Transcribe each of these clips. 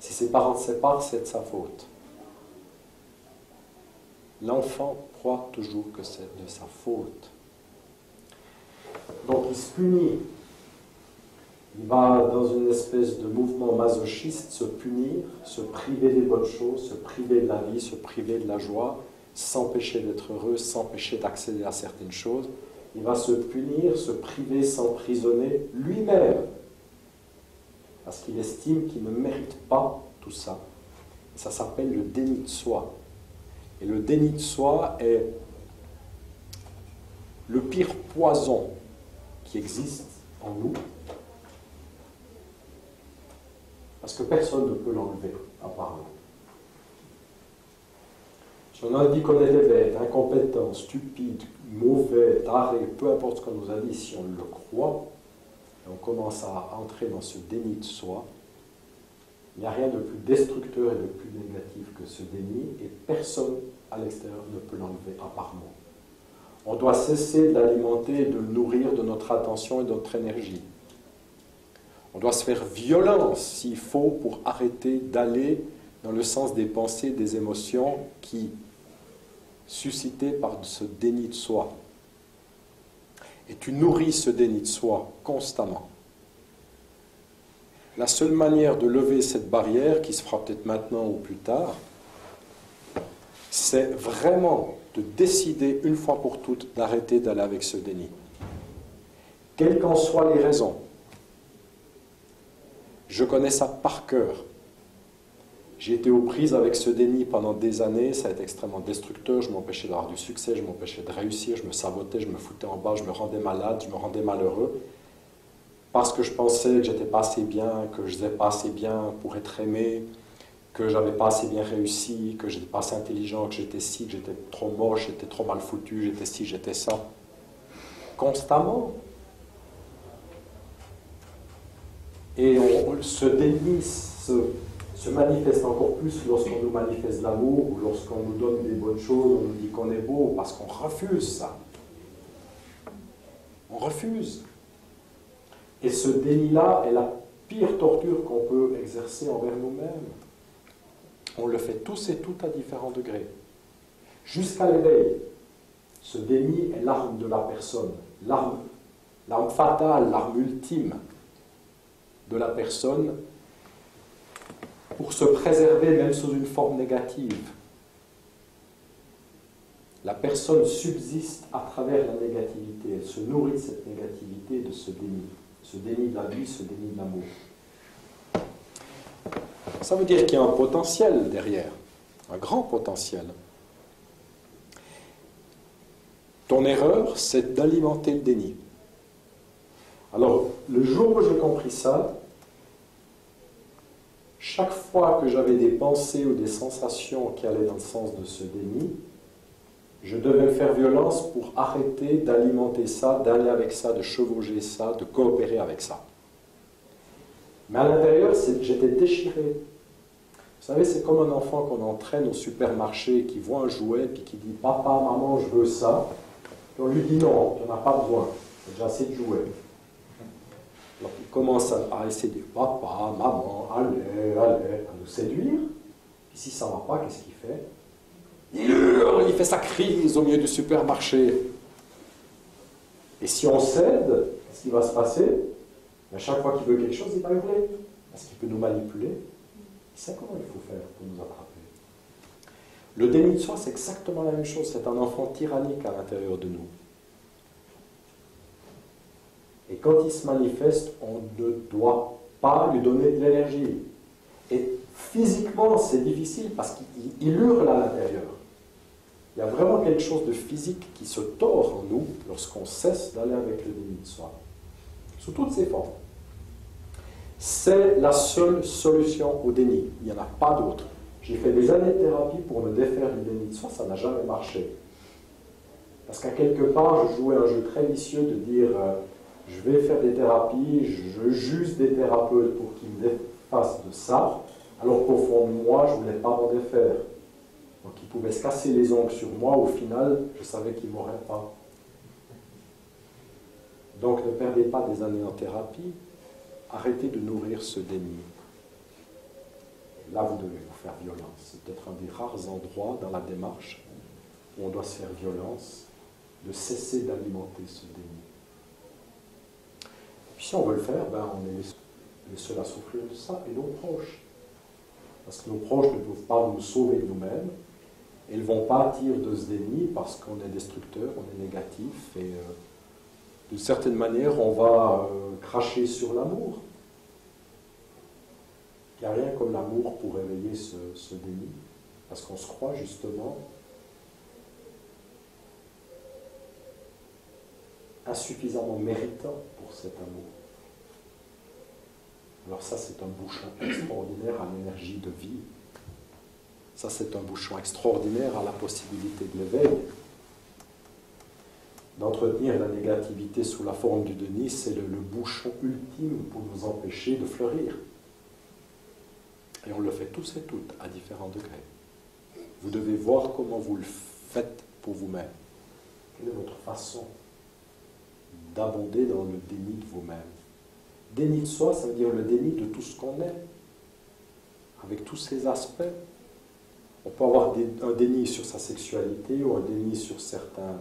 Si ses parents se séparent, c'est de sa faute. L'enfant croit toujours que c'est de sa faute. Donc il se punit. Il va dans une espèce de mouvement masochiste se punir, se priver des bonnes choses, se priver de la vie, se priver de la joie, s'empêcher d'être heureux, s'empêcher d'accéder à certaines choses. Il va se punir, se priver, s'emprisonner lui-même parce qu'il estime qu'il ne mérite pas tout ça. Ça s'appelle le déni de soi. Et le déni de soi est le pire poison qui existe en nous, parce que personne ne peut l'enlever à part nous. Si on a dit qu'on était bête, incompétent, stupide, mauvais, taré, peu importe ce qu'on nous a dit, si on le croit, on commence à entrer dans ce déni de soi, il n'y a rien de plus destructeur et de plus négatif que ce déni, et personne à l'extérieur ne peut l'enlever à part moi. On doit cesser de l'alimenter et de le nourrir de notre attention et de notre énergie. On doit se faire violence s'il faut pour arrêter d'aller dans le sens des pensées, des émotions qui, suscitées par ce déni de soi, et tu nourris ce déni de soi constamment. La seule manière de lever cette barrière, qui se fera peut-être maintenant ou plus tard, c'est vraiment de décider une fois pour toutes d'arrêter d'aller avec ce déni. Quelles qu'en soient les raisons, je connais ça par cœur. J'ai été aux prises avec ce déni pendant des années, ça a été extrêmement destructeur, je m'empêchais d'avoir du succès, je m'empêchais de réussir, je me sabotais, je me foutais en bas, je me rendais malade, je me rendais malheureux, parce que je pensais que j'étais pas assez bien, que je faisais pas assez bien pour être aimé, que j'avais pas assez bien réussi, que j'étais pas assez intelligent, que j'étais ci, que j'étais trop moche, j'étais trop mal foutu, j'étais ci, j'étais ça. Constamment. Et on, ce déni, ce, se manifeste encore plus lorsqu'on nous manifeste l'amour ou lorsqu'on nous donne des bonnes choses, on nous dit qu'on est beau, parce qu'on refuse ça. On refuse. Et ce déni-là est la pire torture qu'on peut exercer envers nous-mêmes. On le fait tous et toutes à différents degrés. Jusqu'à l'éveil, ce déni est l'arme de la personne, l'arme, l'arme fatale, l'arme ultime de la personne pour se préserver même sous une forme négative. La personne subsiste à travers la négativité, elle se nourrit de cette négativité, de ce déni, ce déni de la vie, ce déni de l'amour. Ça veut dire qu'il y a un potentiel derrière, un grand potentiel. Ton erreur, c'est d'alimenter le déni. Alors, le jour où j'ai compris ça, chaque fois que j'avais des pensées ou des sensations qui allaient dans le sens de ce déni, je devais faire violence pour arrêter d'alimenter ça, d'aller avec ça, de chevaucher ça, de coopérer avec ça. Mais à l'intérieur, j'étais déchiré. Vous savez, c'est comme un enfant qu'on entraîne au supermarché, qui voit un jouet, puis qui dit Papa, maman, je veux ça. Et on lui dit Non, tu n'en as pas besoin, j'ai assez de jouets. Alors il commence à, essayer de papa, maman, allez, allez, à nous séduire. Et si ça ne va pas, qu'est-ce qu'il fait? Il hurle, il fait sa crise au milieu du supermarché. Et si on cède, qu'est-ce qui va se passer? À chaque fois qu'il veut quelque chose, il va hurler. Parce qu'il peut nous manipuler. Il sait comment il faut faire pour nous attraper. Le déni de soi, c'est exactement la même chose. C'est un enfant tyrannique à l'intérieur de nous. Quand il se manifeste, on ne doit pas lui donner de l'énergie. Et physiquement, c'est difficile parce qu'il hurle à l'intérieur. Il y a vraiment quelque chose de physique qui se tord en nous lorsqu'on cesse d'aller avec le déni de soi, sous toutes ses formes. C'est la seule solution au déni. Il n'y en a pas d'autre. J'ai fait des années de thérapie pour me défaire du déni de soi, ça n'a jamais marché. Parce qu'à quelque part, je jouais un jeu très vicieux de dire euh, je vais faire des thérapies, je juge des thérapeutes pour qu'ils me défassent de ça, alors qu'au fond de moi, je ne voulais pas m'en défaire. Donc ils pouvaient se casser les ongles sur moi, au final, je savais qu'ils ne m'auraient pas. Donc ne perdez pas des années en thérapie, arrêtez de nourrir ce déni. là, vous devez vous faire violence. C'est peut-être un des rares endroits dans la démarche où on doit se faire violence, de cesser d'alimenter ce déni. Puis si on veut le faire, ben, on est les seuls à souffrir de ça, et nos proches. Parce que nos proches ne peuvent pas nous sauver nous-mêmes, ils vont pâtir de ce déni parce qu'on est destructeur, on est négatif, et euh, d'une certaine manière, on va euh, cracher sur l'amour. Il n'y a rien comme l'amour pour réveiller ce, ce déni, parce qu'on se croit justement insuffisamment méritant pour cet amour. Alors ça, c'est un bouchon extraordinaire à l'énergie de vie. Ça, c'est un bouchon extraordinaire à la possibilité de l'éveil. D'entretenir la négativité sous la forme du déni, c'est le, bouchon ultime pour nous empêcher de fleurir. Et on le fait tous et toutes à différents degrés. Vous devez voir comment vous le faites pour vous-même. Quelle est votre façon d'abonder dans le déni de vous-même Déni de soi, ça veut dire le déni de tout ce qu'on est, avec tous ses aspects. On peut avoir un déni sur sa sexualité ou un déni sur certains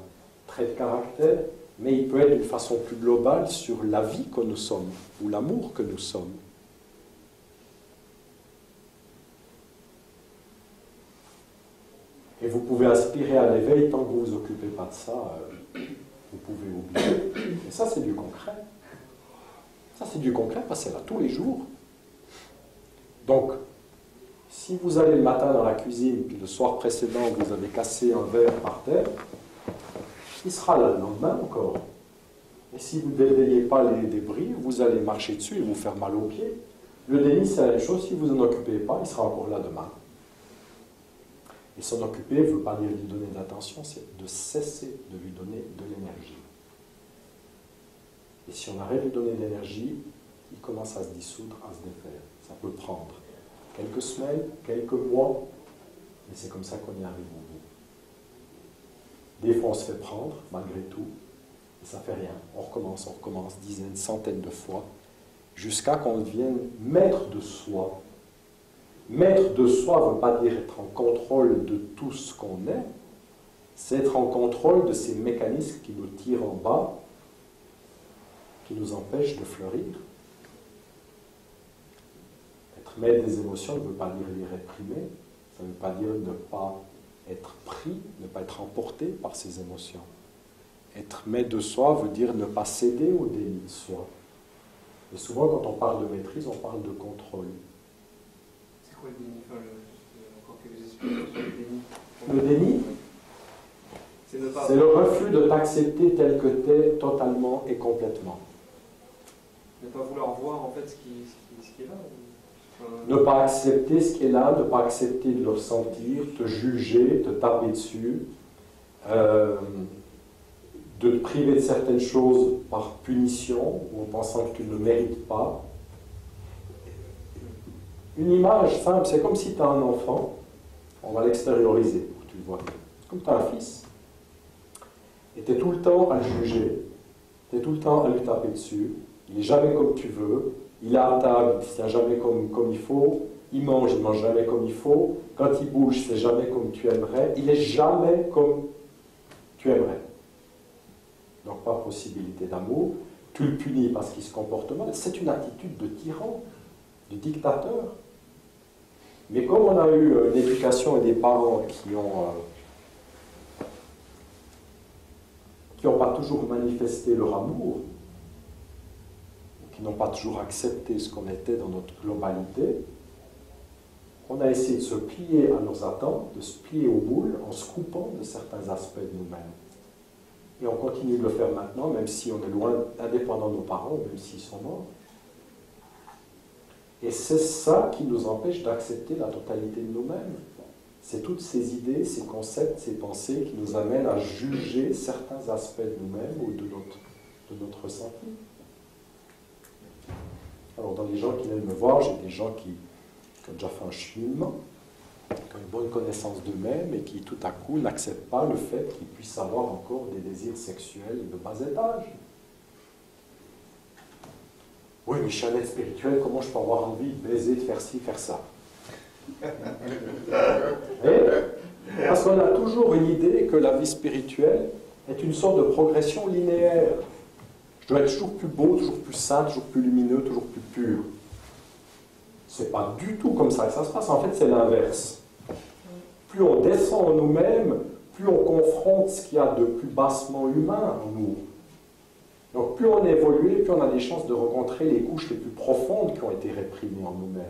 traits de caractère, mais il peut être d'une façon plus globale sur la vie que nous sommes ou l'amour que nous sommes. Et vous pouvez aspirer à l'éveil tant que vous ne vous occupez pas de ça, euh, vous pouvez oublier. Et ça, c'est du concret. Ça, c'est du concret parce que c'est là tous les jours. Donc, si vous allez le matin dans la cuisine, puis le soir précédent, vous avez cassé un verre par terre, il sera là le lendemain encore. Et si vous ne déveillez pas les débris, vous allez marcher dessus et vous faire mal aux pieds. Le déni, c'est la même chose. Si vous n'en occupez pas, il sera encore là demain. Et s'en occuper ne veut pas dire lui donner de l'attention, c'est de cesser de lui donner de l'énergie. Et si on arrête de lui donner de l'énergie, il commence à se dissoudre, à se défaire. Ça peut prendre quelques semaines, quelques mois, mais c'est comme ça qu'on y arrive au bout. Des fois, on se fait prendre, malgré tout, et ça fait rien. On recommence, on recommence dizaines, centaines de fois, jusqu'à qu'on devienne maître de soi. Maître de soi ne veut pas dire être en contrôle de tout ce qu'on est, c'est être en contrôle de ces mécanismes qui nous tirent en bas qui nous empêche de fleurir. Être maître des émotions ne veut pas dire les réprimer, ça ne veut pas dire ne pas être pris, ne pas être emporté par ces émotions. Être maître de soi veut dire ne pas céder au déni de soi. Et souvent, quand on parle de maîtrise, on parle de contrôle. C'est quoi le déni enfin, le, déni. Déni C'est le refus de t'accepter tel que tu es totalement et complètement. Ne pas vouloir voir en fait ce qui, ce qui, est là Ne pas accepter ce qui est là, ne pas accepter de le ressentir, te juger, te taper dessus, euh, de te priver de certaines choses par punition ou en pensant que tu ne le mérites pas. Une image simple, c'est comme si tu as un enfant, on va l'extérioriser pour que tu le vois. Comme tu as un fils, et tu es tout le temps à le juger, tu es tout le temps à lui taper dessus, il n'est jamais comme tu veux. Il est à table, il ne tient jamais comme, comme il faut. Il mange, il ne mange jamais comme il faut. Quand il bouge, c'est jamais comme tu aimerais. Il n'est jamais comme tu aimerais. Donc pas possibilité d'amour. Tu le punis parce qu'il se comporte mal. C'est une attitude de tyran, de dictateur. Mais comme on a eu euh, une éducation et des parents qui ont euh, qui n'ont pas toujours manifesté leur amour, qui n'ont pas toujours accepté ce qu'on était dans notre globalité, on a essayé de se plier à nos attentes, de se plier au moule en se coupant de certains aspects de nous-mêmes. Et on continue de le faire maintenant, même si on est loin, indépendant de nos parents, même s'ils sont morts. Et c'est ça qui nous empêche d'accepter la totalité de nous-mêmes. C'est toutes ces idées, ces concepts, ces pensées qui nous amènent à juger certains aspects de nous-mêmes ou de notre, de notre ressenti. Alors, dans les gens qui viennent me voir, j'ai des gens qui, qui ont déjà fait un cheminement, qui ont une bonne connaissance d'eux-mêmes et qui, tout à coup, n'acceptent pas le fait qu'ils puissent avoir encore des désirs sexuels de bas étage. Oui, mais je suis un être spirituel, comment je peux avoir envie de baiser, de faire ci, faire ça? Et, Parce qu'on a toujours une idée que la vie spirituelle est une sorte de progression linéaire. Je dois être toujours plus beau, toujours plus sain, toujours plus lumineux, toujours plus pur. C'est pas du tout comme ça que ça se passe. En fait, c'est l'inverse. Plus on descend en nous-mêmes, plus on confronte ce qu'il y a de plus bassement humain en nous. Donc plus on évolue, plus on a des chances de rencontrer les couches les plus profondes qui ont été réprimées en nous-mêmes.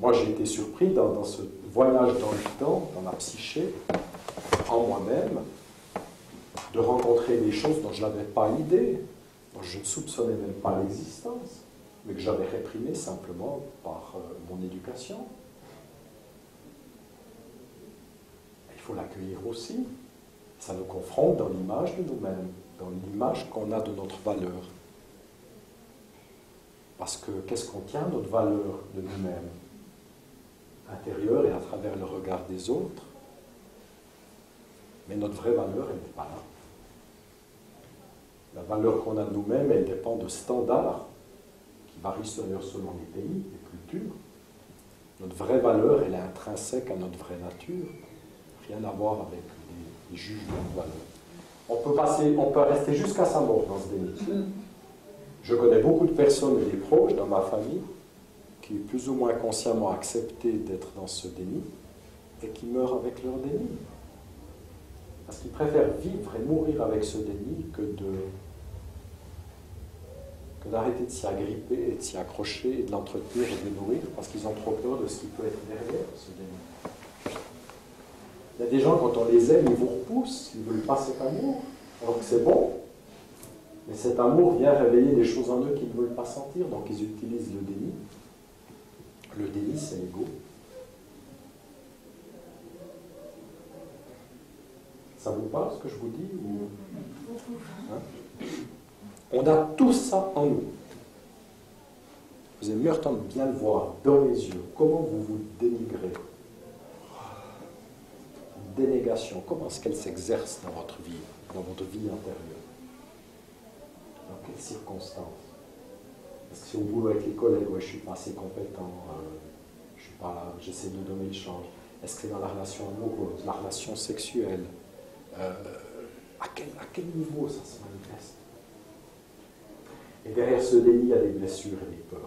Moi, j'ai été surpris dans, ce voyage dans le temps, dans ma psyché, en moi-même, de rencontrer des choses dont je n'avais pas idée, dont je ne soupçonnais même pas l'existence, mais que j'avais réprimées simplement par euh, mon éducation. Il faut l'accueillir aussi. Ça nous confronte dans l'image de nous-mêmes, dans l'image qu'on a de notre valeur. Parce que qu'est-ce qu'on tient notre valeur de nous-mêmes? Intérieure et à travers le regard des autres. Mais notre vraie valeur, elle n'est pas là. La valeur qu'on a de nous-mêmes, elle dépend de standards qui varient selon les pays, les cultures. Notre vraie valeur, elle est intrinsèque à notre vraie nature. Rien à voir avec les jugements de valeur. On peut, passer, on peut rester jusqu'à sa mort dans ce déni. Je connais beaucoup de personnes et des proches dans ma famille qui plus ou moins consciemment accepté d'être dans ce déni et qui meurent avec leur déni. Parce qu'ils préfèrent vivre et mourir avec ce déni que de que d'arrêter de s'y agripper et de s'y accrocher et de l'entretenir et de le nourrir parce qu'ils ont trop peur de ce qui peut être derrière ce déni. Des gens, quand on les aime, ils vous repoussent, ils ne veulent pas cet amour. Alors que c'est bon, mais cet amour vient réveiller des choses en eux qu'ils ne veulent pas sentir, donc ils utilisent le déni. Le déni, c'est l'ego. Ça vous parle ce que je vous dis. Hein? On a tout ça en nous. Vous avez mieux temps de bien le voir dans les yeux. Comment vous vous dénigrez? Comment est-ce qu'elle s'exerce dans votre vie, dans votre vie intérieure? Dans quelles circonstances? Est-ce que si au boulot avec les collègues, ouais, je suis pas assez compétent, euh, je suis pas, j'essaie de donner le change. Est-ce que c'est dans la relation amoureuse, la relation sexuelle euh, à, quel, à quel niveau ça se manifeste? Et derrière ce déni, il y a des blessures et des peurs,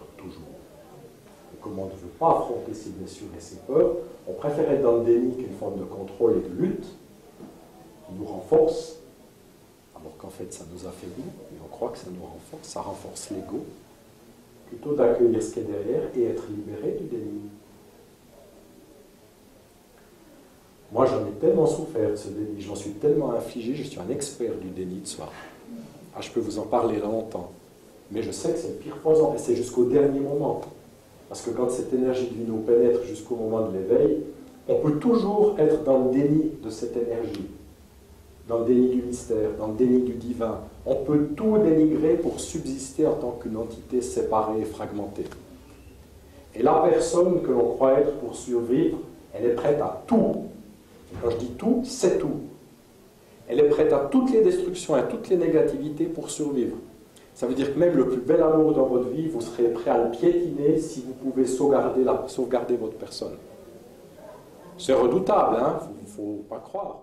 comme on ne veut pas affronter ces blessures et ces peurs, on préfère être dans le déni qu'une forme de contrôle et de lutte qui nous renforce, alors qu'en fait ça nous affaiblit, et on croit que ça nous renforce, ça renforce l'ego, plutôt d'accueillir ce qui est derrière et être libéré du déni. Moi, j'en ai tellement souffert de ce déni, j'en suis tellement infligé, je suis un expert du déni de soi. Ah, je peux vous en parler longtemps, mais je sais que c'est le pire poison, et c'est jusqu'au dernier moment. Parce que quand cette énergie vie nous pénètre jusqu'au moment de l'éveil, on peut toujours être dans le déni de cette énergie, dans le déni du mystère, dans le déni du divin. On peut tout dénigrer pour subsister en tant qu'une entité séparée et fragmentée. Et la personne que l'on croit être pour survivre, elle est prête à tout. Quand je dis tout, c'est tout. Elle est prête à toutes les destructions et à toutes les négativités pour survivre. Ça veut dire que même le plus bel amour dans votre vie, vous serez prêt à le piétiner si vous pouvez sauvegarder, votre personne. C'est redoutable, hein Il ne faut pas croire.